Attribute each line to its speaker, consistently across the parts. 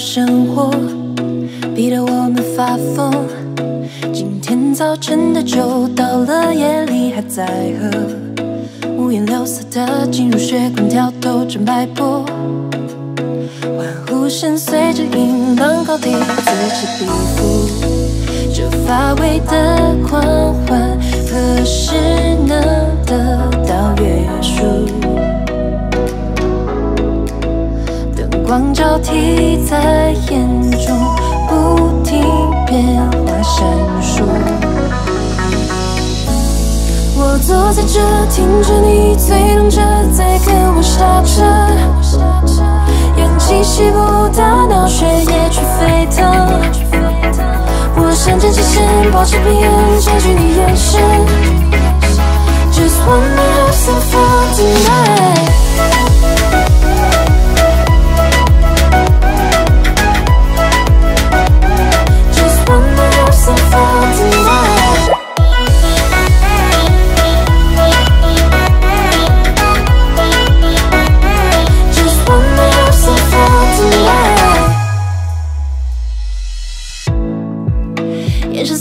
Speaker 1: 生活逼得我们发疯。今天早晨的酒到了夜里还在喝，五颜六色的进入血管，跳动着脉搏。欢呼声随着音浪高低此起彼伏，这乏味的狂欢何时能得到约束？光交替在眼中，不停变化闪烁。我坐在这，听着你催动着，在跟我刹车，氧气吸不到脑血液去沸腾。我想坚持线，保持平衡，占据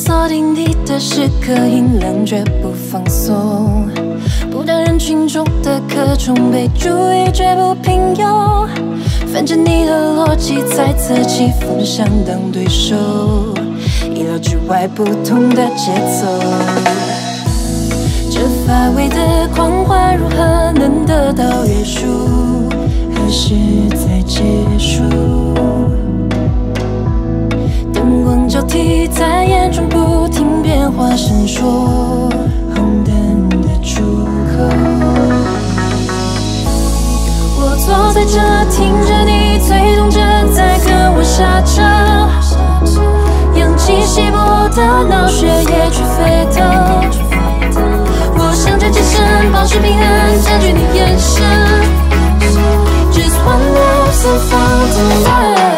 Speaker 1: 锁定你的时刻，音量绝不放松，不当人群中的可宠，被注意绝不平庸。反正你的逻辑猜测起伏的相当对手，意料之外不同的节奏。这乏味的狂欢如何能得到着，听着你催动着，在跟我刹车，氧气稀薄的脑血液去沸腾。我想着起身，保持平衡，占据你眼神。Just wanna have some fun tonight.